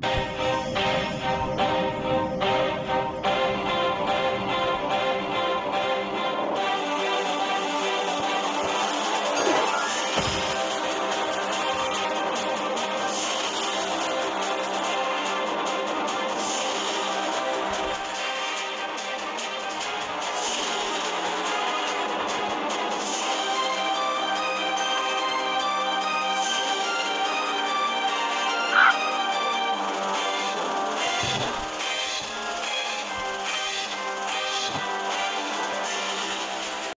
Bye.